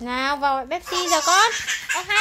nào vào Pepsi giờ con. Ô, hai